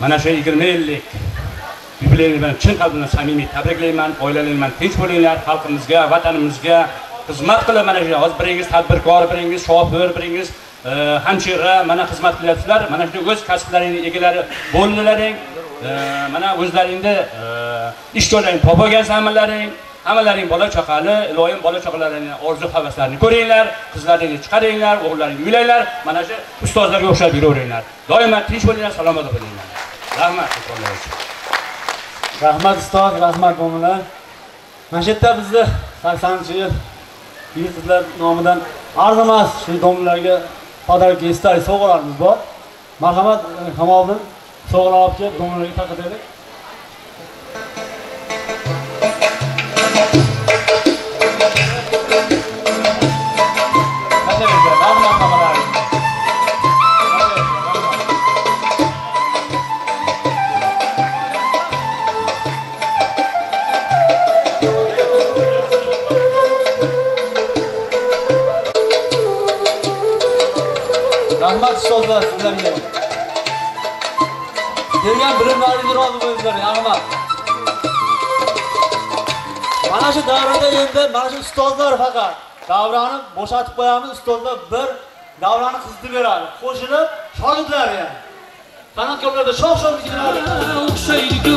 mana shu yigirma yillik yubileyni bilan chin qalbimdan samimiy tabriklayman oilalaringman tinch bo'linglar xalqimizga vatanimizga xizmat qilib mana shu hozir biringiz tadbirkor biringiz shofir biringiz e, hamshira mana xizmat qilyapsizlar. Mana shu o'z kasblaringni egalari bo'ldilaring e, mana o'zlaringni e, ish joylaringni topib olgan zaminlaring hammalaring bola chaqali iloyim bola chaqalaringni orzu havaslarini ko'ringlar qizlaringni chiqaringlar o'g'illaringni uylanglar mana shu ustozlarga o'xshab yuraveringlar doimo tinch bo'linglar salomat bo'linglar. Rahmat rahmat ustoz rahmat mo'minlar mana shu yerda bizni saksoninchi yil yigit qizlar nomidan arzimas shu domlalarga pодарок esdalik sovg'alarimiz bor. Marhamat eh, kamoliddin sovg'alar olib kelib domlalarga taqdim rahmat ustozlar sizlarga bergan bilimlaringizga rozi bo'linglar rahmat mana shu davrada endi mana shu ustozlar faqat davrani bo'shatib qo'yamiz ustozlar bir davrani qiziqtirib beradi qo'shilib shogirdlar yani. San'atkorlarda shoh shoh o'xshaydiku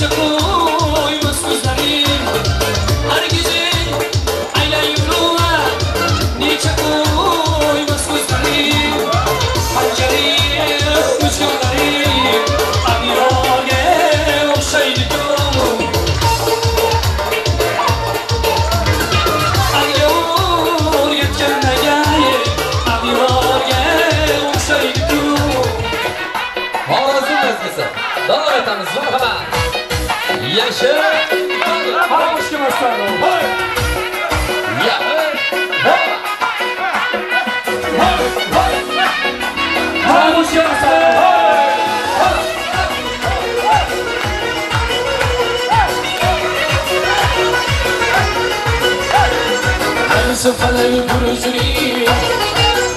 chegou. سفل البرجري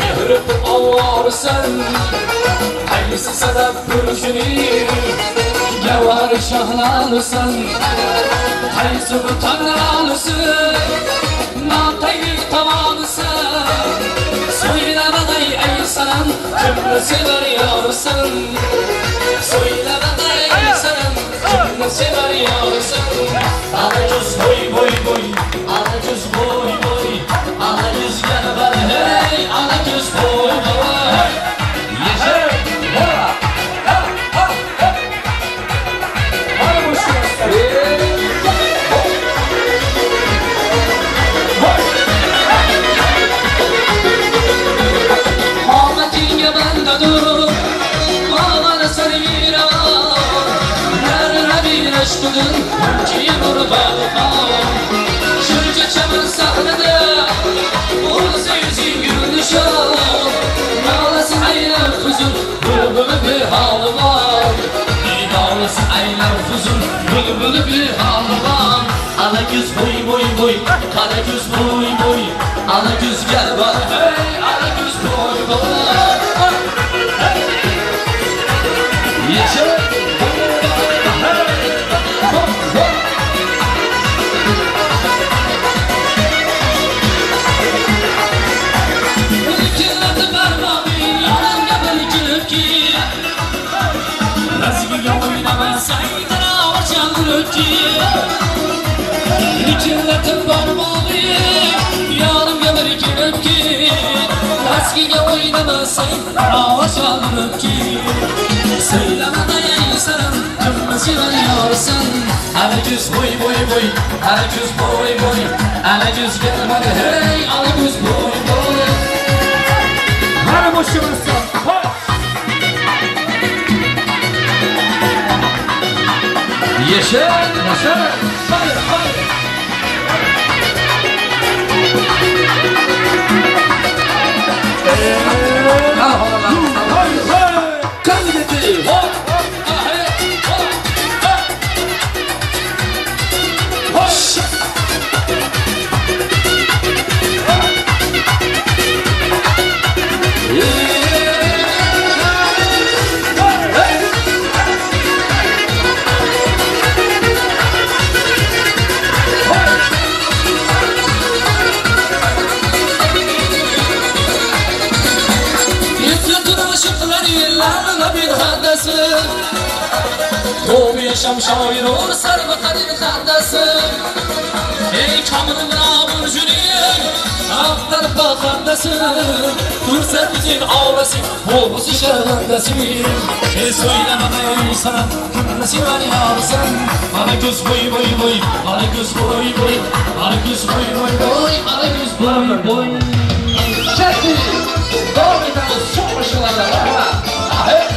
مهرب الله رسل حيس سلب برجري جوار شهلان سن حيس بطلان سن ما طيب طوال سن سوينا بغير insanım Kıbrıs'ıdır yavrusun Söyle bakayım insanım Kıbrıs'ıdır yavrusun Alacız boy boy boy. Alacız boy boy. Alacız gel bana hey Alacız boy boy. bülbülü havvam Ana kız buy buy buy. Ana kız buy buy. Ana kız gel bak Hey ana kız buy buy. sen Avaş alırıp ki. Söyleme dayaysan Cümlesi veriyorsan Alacüz boy boy boy Alacüz boy boy. Alacüz gelmedi hey Alacüz boy boy. Bana boş yuvası Yeşil, yeşil, hayır, hayır. başım şavir olur sarma kadir kandasın Ey kamının burcunuyum Aptar bakandasın Dur sen bütün avrasın Boğuzu şarlandasın Ey söylemem sana Nasıl var yavrısın Bana göz boy boy boy Bana göz boy boy Bana göz boy boy boy Bana göz boy boy. Çekil Doğru bir tane çok başkalarına Aha Aha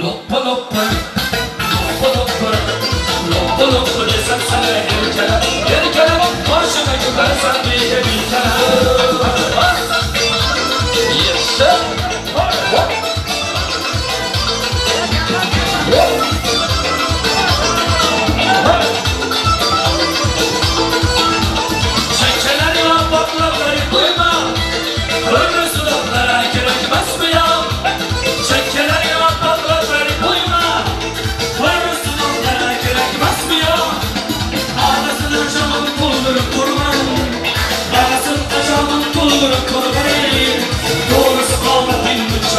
Loppa loppa Loppa loppa Loppa loppa desem sana her kere Her kere başıma gülersen bir de bir kere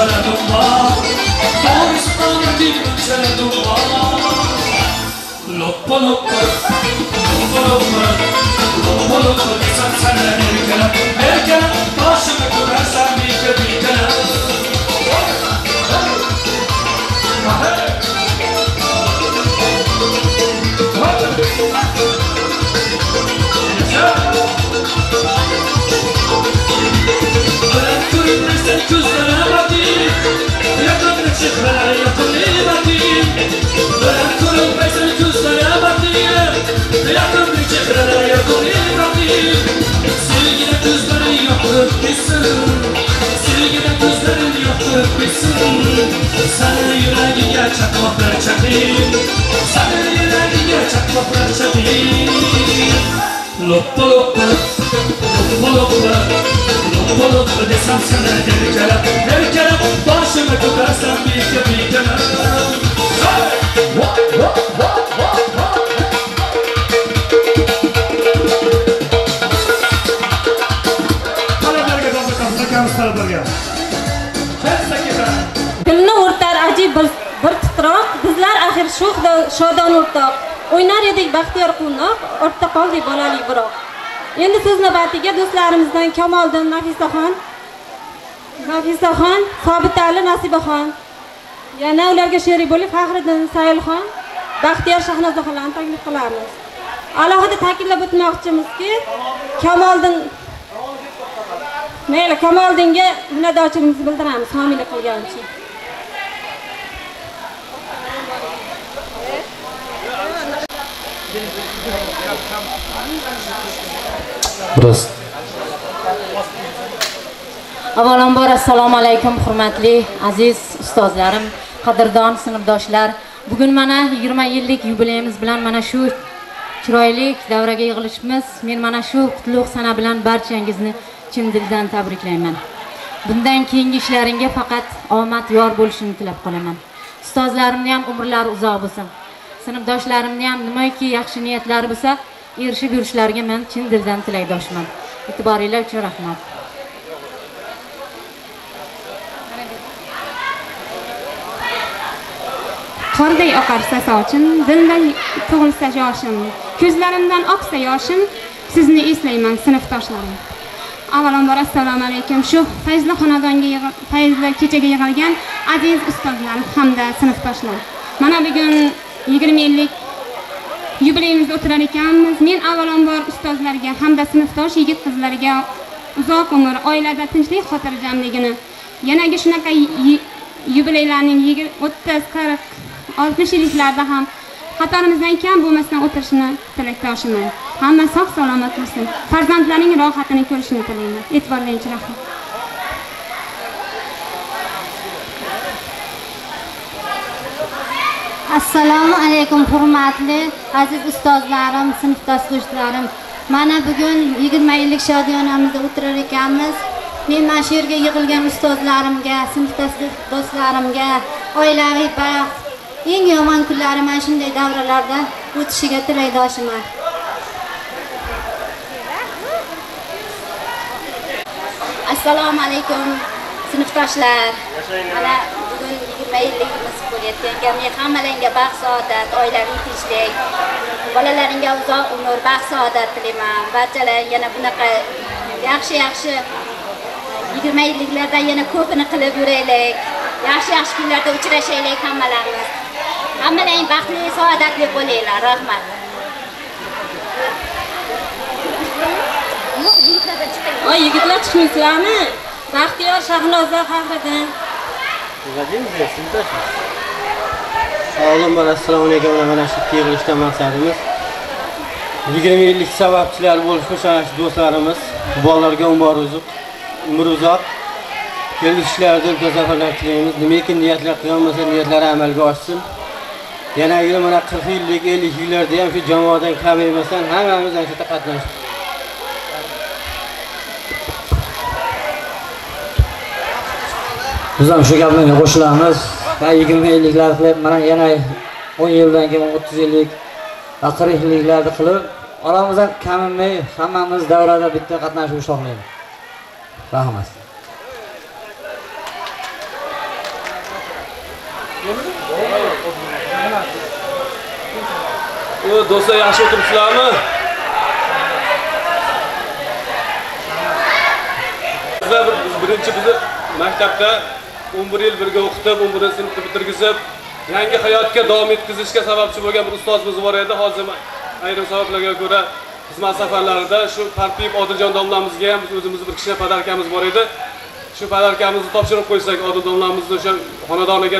چرا دنبال دورستان دیرون چرا دنبال لپا لپا لپا لپا لپا لپا سن سن نرکلا نرکلا باشم کنر سمی که بیکلا Yeah. Gözlerim Sarı yüreği gerçek kopar çakayım Sarı yüreği gerçek kopar çakayım Loppa loppa loppa Wah, wah, wah, wah, wah. talablarga toplatamiz akamiz talablarga Dilni o'rtar ajib bir, bir titroq Bizlar axir shu shodon o'rtoq O'ynar edik baxtiyor quvnoq Ortda qoldik bolalik biroq Endi so'z navbatiga do'stlarimizdan Kamoliddin Nafisaxon Nafisaxon Sobitali Nasibaxon. Yana ularga sherik bo'lib Faxriddin Sayilxon. Baxtiyor shahnozaxonlarni taklif qilamiz alohida ta'kidlab o'tmoqchimizki kamoliddin mayli kamoliddinga minnatdorchiligimizni bildiramiz homiylik qilgani uchun. Biroz avvalambor assalomu alaykum hurmatli aziz ustozlarim qadrdon sinfdoshlar. Bugun mana 20 yillik yubileyimiz bilan mana shu chiroyli davraga yig'ilishimiz. Men mana shu qutlug' sana bilan barchangizni chin dildan tabriklayman. Bundan keyingi ishlaringga faqat omad yor bo'lishini tilab qolaman. Ustozlarimni ham umrlari uzoq bo'lsin. Sinfdoshlarimni ham nimaiki yaxshi niyatlari bo'lsa erishib yurishlariga men chin dildan tilakdoshman e'tiboringlar uchun rahmat. Qorday oqarsa sochim dildan tug'ilsa yoshim ko'zlarimdan oqsa yoshim sizni eslayman sinfdoshlarim. Avvalambor assalomu alaykum. Shu fayzli xonadonga yig'i- fayzli kechaga yig'ilgan aziz ustozlar hamda sinfdoshlar. Mana bugun yigirma yillik yubileyimizda o'tirar ekanmiz men avvalambor ustozlarga hamda sinfdosh yigit qizlarga uzoq umr oilada tinchlik xotirjamligini yanagi shunaqa yubileylarning yigir- o'ttiz qirq oltmish yilliklarda ham qatorimizdan kam bo'lmasdan o'tirishini tilakdoshiman hamma sog' salomat bo'lsin. Farzandlarning rohatini ko'rishini tilayman e'tiborlaring uchun rahmat assalomu alaykum hurmatli aziz ustozlarim sinfdosh do'stlarim mana bugun yigirma yillik shodiyonamizda o'tirar ekanmiz. Men mana shu yerga yig'ilgan ustozlarimga sinfdosh do'stlarimga oilaviy baxt eng yomon kunlari mana shunday davralarda o'tishiga tilakdoshiman assalomu alaykum sinfdoshlar. Mana bugun yigirma yilligimiz men hammalaringga baxt saodat oilaviy tinchlik. Bolalaringga uzoq umr baxt saodat tilayman. Barchalar yana bunaqa yaxshi yaxshi yigirma yilliklardan yana ko'pini qilib yuraylik. Yaxshi yaxshi kunlarda uchrashaylik hammalarimiz. Hammalaring baxtli saodatli bo'linglar. Rahmat. Voy yigitlar chiqmaysizlarmi? Baxtiyor shahnoza faxriddin avvalambor assalomu alaykum. Mana shu yig'ilishdan maqsadimiz. Yigirma yillik sababchilar bo'lib o'sha do'stlarimiz bolalarga umr uzoq umr uzoq. Kelgusi ishlarida ulkan zafarlar tilaymiz nimaki niyatlar qilgan bo'lsa niyatlari amalga oshsin. Yanagi mana qirq yillik ellik yillarda ham shu jamoadan kamaymasdan hammamiz ana shu yerda qatnashib biz ham shu gaplarga qo'shilamiz. Va yigirma elliklar qilib mana yana o'n yildan keyin o'ttiz yillik va qirq yilliklarni qilib oramizdan kamimay hammamiz davrada bitta qatnashib ishlaymiz rahmat. Do'stlar yaxshi o'tiribsizlarmi? Bizlar birinchi bizni maktabda o'n bir yil birga o'qitib o'n birinchi sinfni bitirgizib yangi hayotga davom etkazishga sababchi bo'lgan bir ustozimiz bor edi. Hozir ayrim sabablarga ko'ra xizmat safarlarida shu parpiyev odiljon domlamizga ham biz o'zimizni bir kishi podarkamiz bor edi. Shu podarkamizni topshirib qo'ysak odil domlamizni o'sha xonadoniga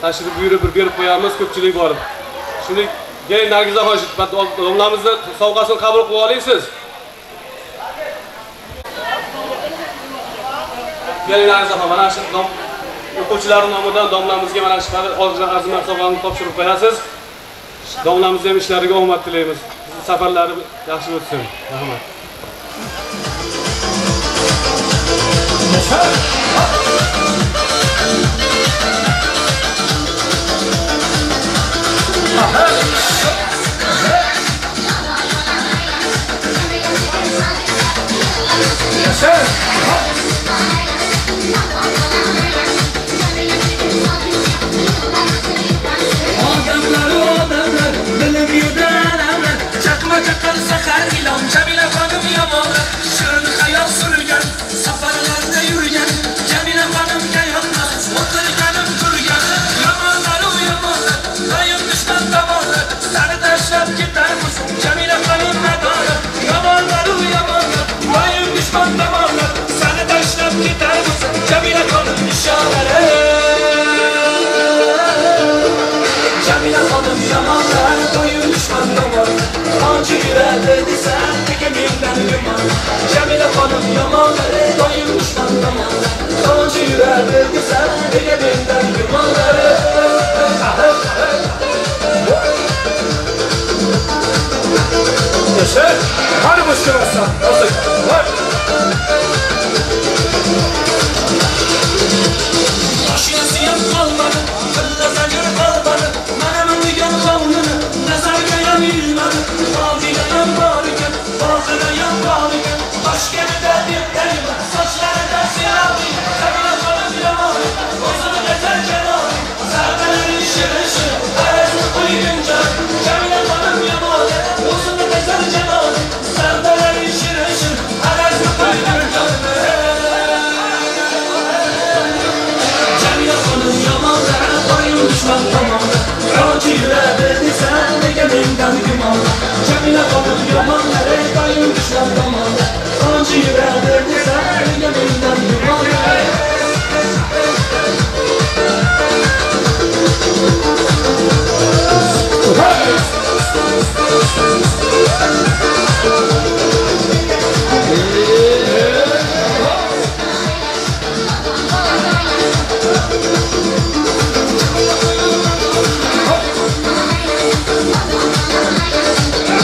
tashrif buyurib bir berib qo'yamiz ko'pchilik borib shuni keling nargizaxon shu domlamizni sovg'asini qabul qilib oling siz keling nargizaxon mana shu dom- o'quvchilar nomidan domlamizga mana shu arzimas sovg'ani topshirib qo'yasiz domlamizni ham ishlariga omad tilaymiz safarlari yaxshi o'tsin rahmat Odamlar I'm long, Jamila, follow me up.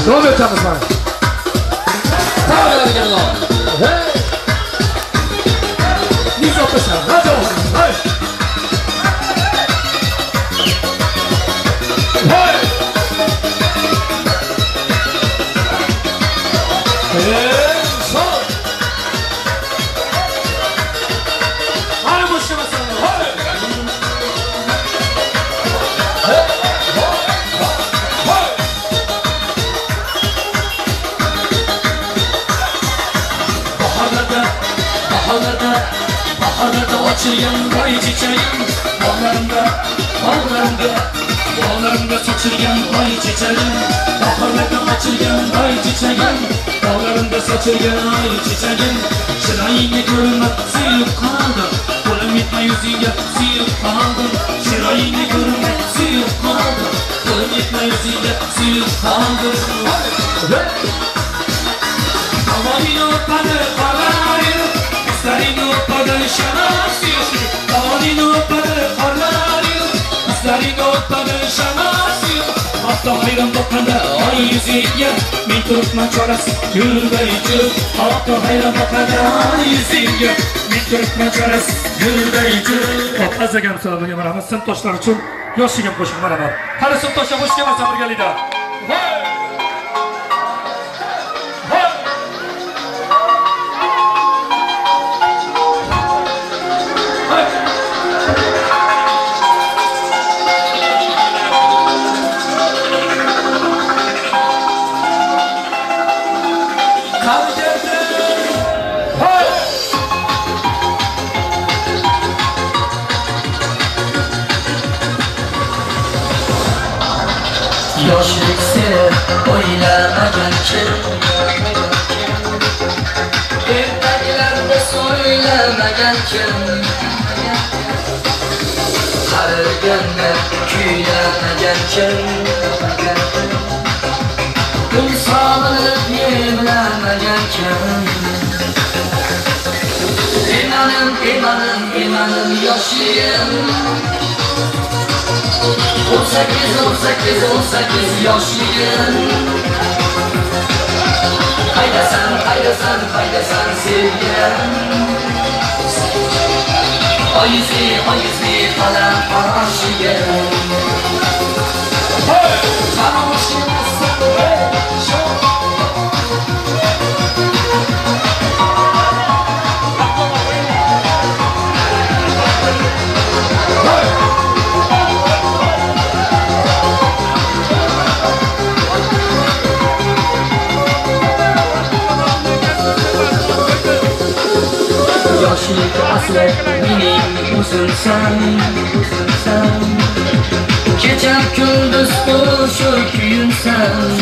Davom etamiz mana. Hey! Nizo pesha, rajo, sevgilim Dağlarında saçıyor çiçeğim. Şirayını görmek sıyıp kaldım Kolum gitme yüzüne sıyıp kaldım Şirayını görmek sıyıp kaldım Kolum gitme yüzüne sıyıp kaldım Havayını öpmedi kalayı Üstlerini öpmedi şanası Havayını öpmedi tohligim boqqanda oy yuziga men turibman yüzüge Min turkman hatto hayron boqqanda oy yuziga men turibman Min turkman çorası yürüyücü Azagam salomga marhamat. Sinfdoshlar uchun yoshiga qo'shiq marhamat. hali sinfdoshlar xush kelibsiz birgalikda. gün Her günde küylerine gelken Gün sağlık yerlerine gelken İnanın inanın inanın yaşayın 18 18 18 yaşayın Haydasan, haydasan, haydasan qaydasan, qaydasan sevgim Oyizli, oyizli qalam qoshigim Yoshlik asli mening o'zimsan Kecha kunduz shu kuyimsan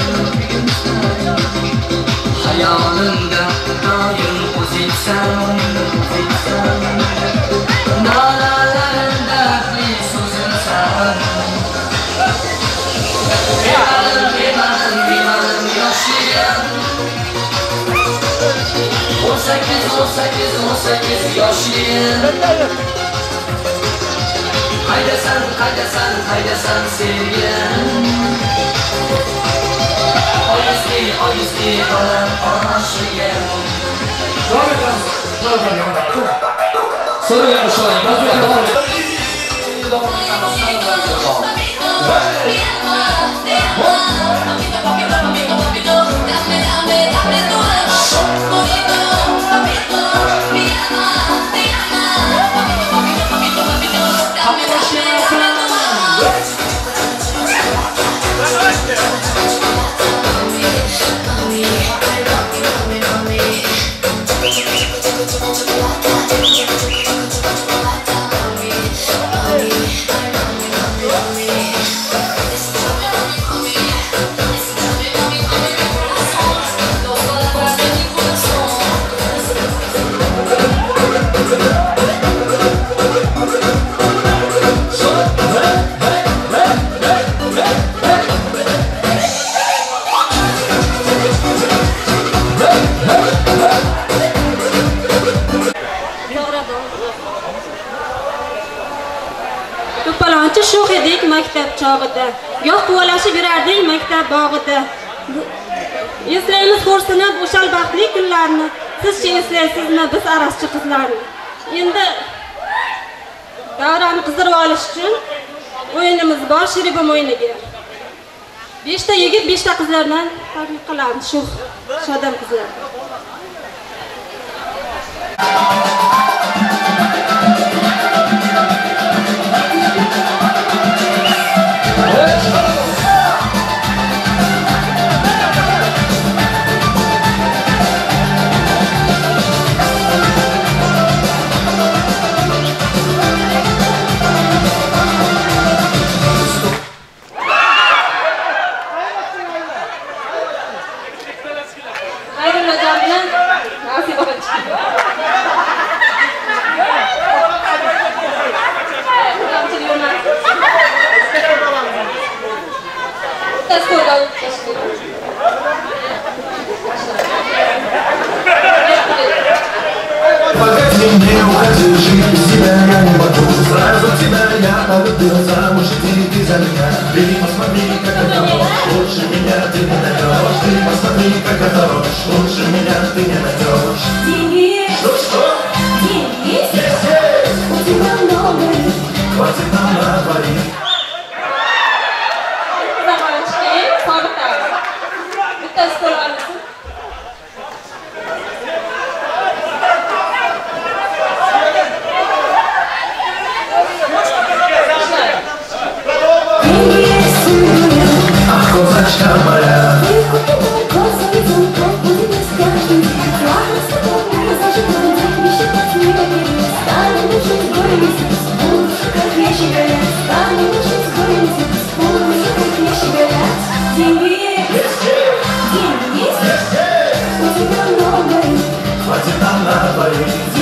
Hayolimda doim o'zingsan Nolalarimda 18 yoshli Qaydasan, qaydasan, qaydasan sevgim Oyizli, oyizli olam oshigim Davom etamiz, davom etamiz So'ra yarishlaymiz, davom etamiz Davom etamiz, davom etamiz edik maktab chog'ida. Goh quvalashib yurardik maktab bog'ida. Eslaymiz xo'rsinib o'sha baxtli kunlarni. Sizchi eslaysizmi biz araschi qizlarni. Endi davrani qizdirib olish uchun o'yinimiz bor shiribim o'yiniga. Beshta yigit beshta qizlardan taklif qilamiz shu shodam qizlar. ты не найдешь. Денис! Что, что? Денис! Yes, yes. У тебя много. Хватит нам на двоих. Havaianas